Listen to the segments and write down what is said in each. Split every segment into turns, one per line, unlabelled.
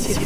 线。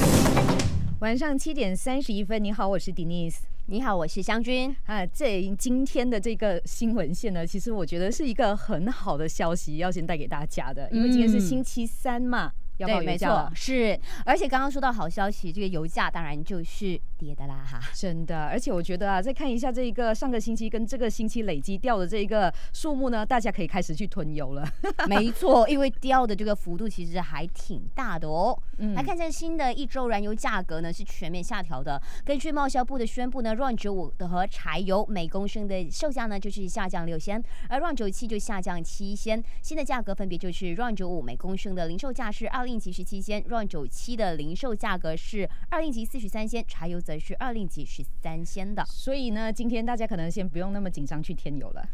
晚上七点三十一分，你好，我是 Denise。
你好，我是湘君。
啊，这今天的这个新闻线呢，其实我觉得是一个很好的消息，要先带给大家的，因为今天是星期三嘛。
对，没错，是。而且刚刚说到好消息，这个油价当然就是跌的啦，哈。
真的，而且我觉得啊，再看一下这一个上个星期跟这个星期累积掉的这一个数目呢，大家可以开始去囤油了。
没错，因为掉的这个幅度其实还挺大的哦。嗯来看一下新的一周燃油价格呢，是全面下调的。根据贸销部的宣布呢，RON 九五的和柴油每公升的售价呢就是下降六仙，而 RON 九七就下降七仙。新的价格分别就是 RON 九五每公升的零售价是二。二令吉十七仙，RON 九七的零售价格是二令吉四十三仙，柴油则是二令吉十三仙的。
所以呢，今天大家可能先不用那么紧张去添油了。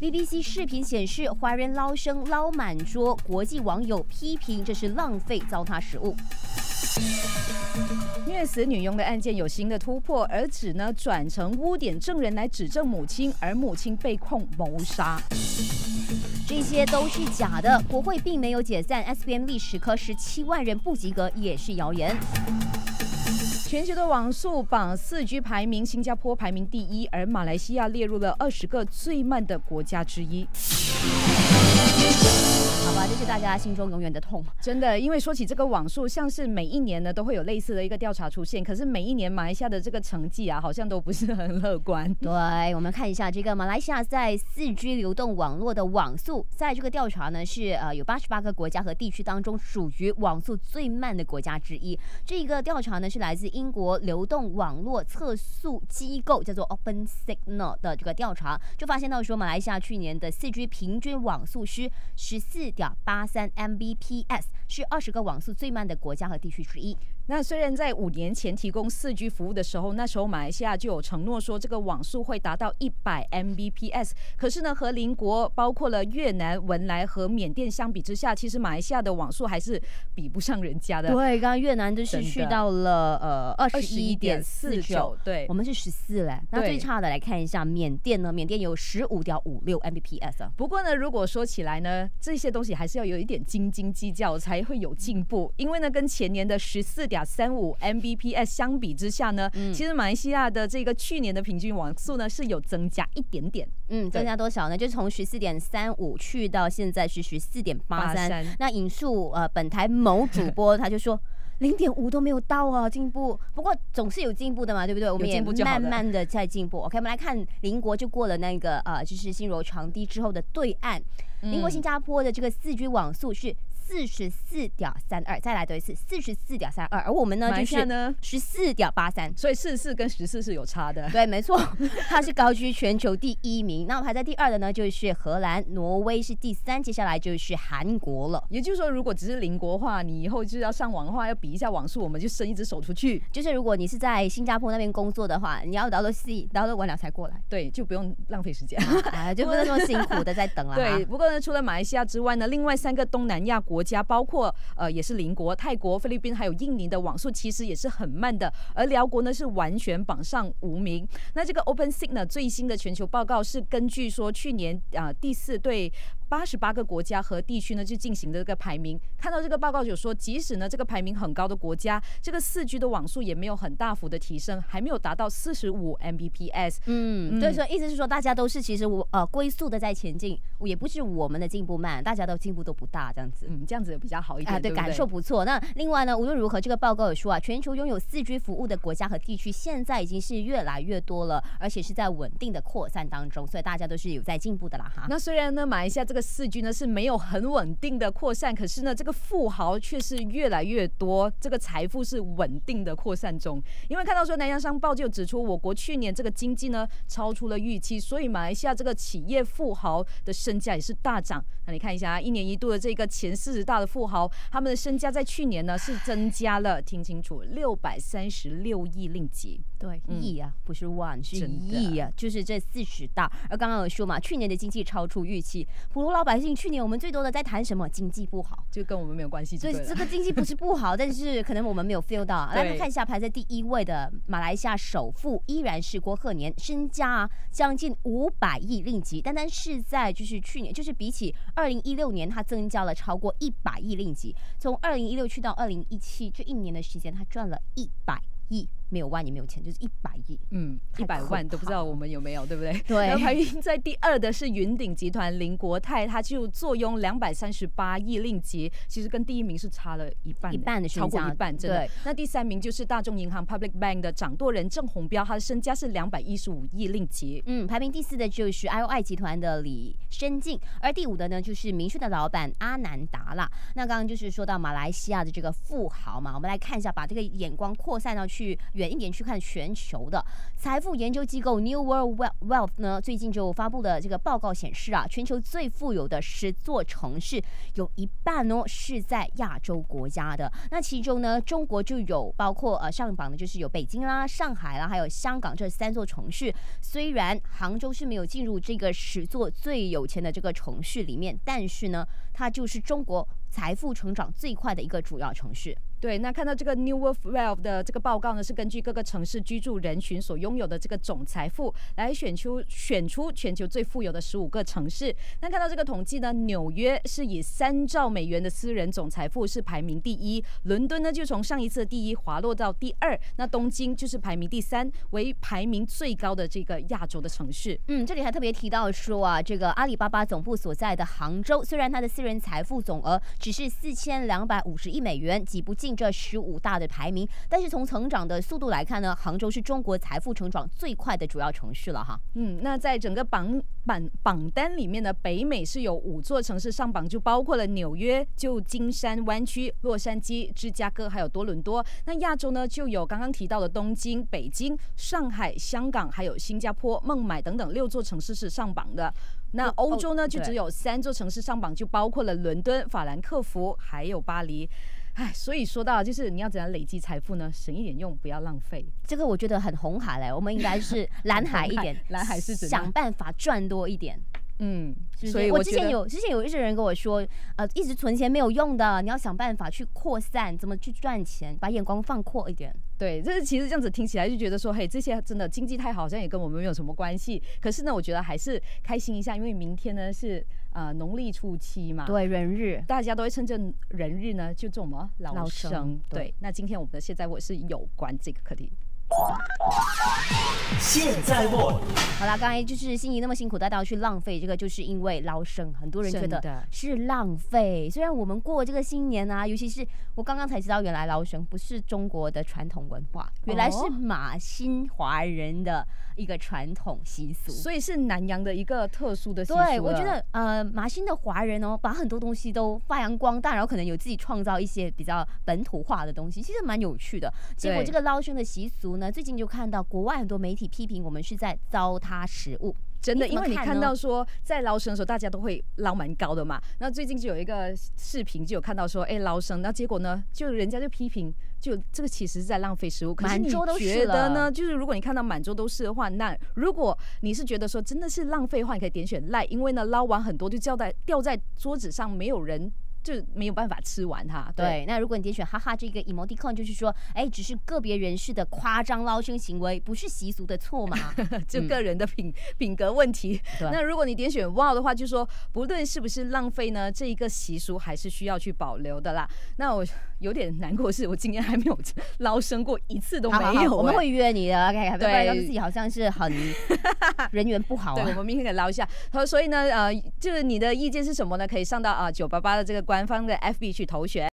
BBC 视频显示，华人捞生捞满桌，国际网友批评这是浪费糟蹋食物。
虐死女佣的案件有新的突破，儿子呢转成污点证人来指证母亲，而母亲被控谋杀。
这些都是假的，国会并没有解散。SBM 历史科十七万人不及格也是谣言。
全球的网速榜四 G 排名，新加坡排名第一，而马来西亚列入了二十个最慢的国家之一。
好吧，这是大家心中永远的痛。
真的，因为说起这个网速，像是每一年呢都会有类似的一个调查出现，可是每一年马来西亚的这个成绩啊，好像都不是很乐观。
对，我们看一下这个马来西亚在四 G 流动网络的网速，在这个调查呢是呃有八十八个国家和地区当中属于网速最慢的国家之一。这个调查呢是来自英国流动网络测速机构叫做 Open Signal 的这个调查，就发现到说马来西亚去年的四 G 平均网速是十四。点八三 Mbps 是二十个网速最慢的国家和地区之一。
那虽然在五年前提供四 G 服务的时候，那时候马来西亚就有承诺说这个网速会达到一百 Mbps，可是呢，和邻国包括了越南、文莱和缅甸相比之下，其实马来西亚的网速还是比不上人家的。
对，刚刚越南就是去到了呃二十一点四九，
对，
我们是十四嘞。那最差的来看一下缅甸呢，缅甸有十五点五六 Mbps 啊
不过呢，如果说起来呢，这些东西还是要有一点斤斤计较才会有进步，因为呢，跟前年的十四点三五 Mbps 相比之下呢，其实马来西亚的这个去年的平均网速呢是有增加一点点。
嗯，增加多少呢？就从十四点三五去到现在是十四点八三。那引述呃本台某主播 他就说。零点五都没有到啊，进步。不过总是有进步的嘛，对不对？我们也慢慢的在进步。OK，我们来看邻国就过了那个呃，就是新柔长堤之后的对岸，邻国新加坡的这个四 G 网速是。四十四点三二，再来读一次，四十四点三二。而我们呢，就是
呢
十四点八三，
所以四十四跟十四是有差的。
对，没错，它是高居全球第一名。那排在第二的呢，就是荷兰，挪威是第三，接下来就是韩国了。
也就是说，如果只是邻国话，你以后就是要上网的话，要比一下网速，我们就伸一只手出去。
就是如果你是在新加坡那边工作的话，你要到了 C，到了完了才过来，
对，就不用浪费时间，
啊，就不能那么辛苦的在等了。
对，不过呢，除了马来西亚之外呢，另外三个东南亚国国家，包括呃，也是邻国泰国、菲律宾还有印尼的网速其实也是很慢的，而辽国呢是完全榜上无名。那这个 Open Signal 最新的全球报告是根据说去年啊第四对。八十八个国家和地区呢，就进行的这个排名。看到这个报告就说，即使呢这个排名很高的国家，这个四 G 的网速也没有很大幅的提升，还没有达到四十五 Mbps。
嗯，所以说意思是说，大家都是其实我呃龟速的在前进，也不是我们的进步慢，大家都进步都不大，这样子。
嗯，这样子比较好一点。啊，对，
感受不错。那另外呢，无论如何，这个报告也说啊，全球拥有四 G 服务的国家和地区现在已经是越来越多了，而且是在稳定的扩散当中，所以大家都是有在进步的啦哈。
那虽然呢，马来西亚这个四 G 呢是没有很稳定的扩散，可是呢，这个富豪却是越来越多，这个财富是稳定的扩散中。因为看到说南洋商报就指出，我国去年这个经济呢超出了预期，所以马来西亚这个企业富豪的身价也是大涨。那你看一下啊，一年一度的这个前四十大的富豪，他们的身价在去年呢是增加了，听清楚，六百三十六亿令吉。
对，亿啊，不是万，是亿啊，就是这四十大。而刚刚有说嘛，去年的经济超出预期，普罗老百姓，去年我们最多的在谈什么？经济不好，
就跟我们没有关系。
所以这个经济不是不好，但是可能我们没有 feel 到。来看一下排在第一位的马来西亚首富，依然是郭鹤年，身家将近五百亿令吉。单单是在就是去年，就是比起二零一六年，他增加了超过一百亿令吉。从二零一六去到二零一七这一年的时间，他赚了一百亿。没有万也没有钱，就是一百亿，
嗯，一百万都不知道我们有没有，对不对？
对。
然后排名在第二的是云鼎集团林国泰，他就坐拥两百三十八亿令吉，其实跟第一名是差了一半，
一半的
超过一半，真的。那第三名就是大众银行 Public Bank 的掌舵人郑宏标，他的身家是两百一十五亿令吉。
嗯，排名第四的就是 IOI 集团的李申进，而第五的呢就是明讯的老板阿南达啦。那刚刚就是说到马来西亚的这个富豪嘛，我们来看一下，把这个眼光扩散到去远一点去看全。球的财富研究机构 New World Wealth 呢，最近就发布的这个报告显示啊，全球最富有的十座城市有一半哦是在亚洲国家的。那其中呢，中国就有包括呃上榜的就是有北京啦、上海啦，还有香港这三座城市。虽然杭州是没有进入这个十座最有钱的这个城市里面，但是呢，它就是中国财富成长最快的一个主要城市。
对，那看到这个 New World Wealth 的这个报告呢，是根据各个城市居住人群所拥有的这个总财富来选出选出全球最富有的十五个城市。那看到这个统计呢，纽约是以三兆美元的私人总财富是排名第一，伦敦呢就从上一次的第一滑落到第二，那东京就是排名第三，为排名最高的这个亚洲的城市。
嗯，这里还特别提到说啊，这个阿里巴巴总部所在的杭州，虽然它的私人财富总额只是四千两百五十亿美元，挤不进。这十五大的排名，但是从成长的速度来看呢，杭州是中国财富成长最快的主要城市了哈。
嗯，那在整个榜榜榜单里面呢，北美是有五座城市上榜，就包括了纽约、旧金山湾区、洛杉矶、芝加哥，还有多伦多。那亚洲呢，就有刚刚提到的东京、北京、上海、香港，还有新加坡、孟买等等六座城市是上榜的。那欧洲呢，就只有三座城市上榜，就包括了伦敦、法兰克福，还有巴黎。唉，所以说到就是你要怎样累积财富呢？省一点用，不要浪费。
这个我觉得很红海嘞，我们应该是蓝海一点，
蓝海是
想办法赚多一点。
嗯，
所以我之前有之前有一些人跟我说，呃，一直存钱没有用的，你要想办法去扩散，怎么去赚钱，把眼光放阔一点。
对，这是其实这样子听起来就觉得说，嘿，这些真的经济太好，像也跟我们没有什么关系。可是呢，我觉得还是开心一下，因为明天呢是呃农历初七嘛，
对，人日，
大家都会趁着人日呢就做什么
劳生。
对，那今天我们的现在我是有关这个课题。
现在我，好啦，刚才就是心仪那么辛苦带到去浪费，这个就是因为捞生，很多人觉得是浪费。虽然我们过这个新年啊，尤其是我刚刚才知道，原来捞生不是中国的传统文化，原来是马新华人的一个传统习俗，
所以是南洋的一个特殊的习俗。
对，我觉得呃，马新的华人哦，把很多东西都发扬光大，然后可能有自己创造一些比较本土化的东西，其实蛮有趣的。结果这个捞生的习俗呢？最近就看到国外很多媒体批评我们是在糟蹋食物，
真的，因为你看到说在捞生的时候大家都会捞蛮高的嘛。那最近就有一个视频就有看到说，哎，捞生，那结果呢，就人家就批评，就这个其实是在浪费食物。可是你觉得呢？就是如果你看到满桌都是的话，那如果你是觉得说真的是浪费的话，你可以点选赖，因为呢捞完很多就掉在掉在桌子上，没有人。就没有办法吃完它。
对，那如果你点选哈哈这个 emoticon，就是说，哎，只是个别人士的夸张捞生行为，不是习俗的错嘛？
就个人的品 品格问题。那如果你点选 wow 的话，就说不论是不是浪费呢，这一个习俗还是需要去保留的啦。那我有点难过，是我今年还没有 捞生过一次都没有。
我们会约你的，OK？对，自己好像是很人缘不好。
对，我们明天给捞一下。好所以呢，呃，就是你的意见是什么呢？可以上到啊九八八的这个。官方的 FB 去投选。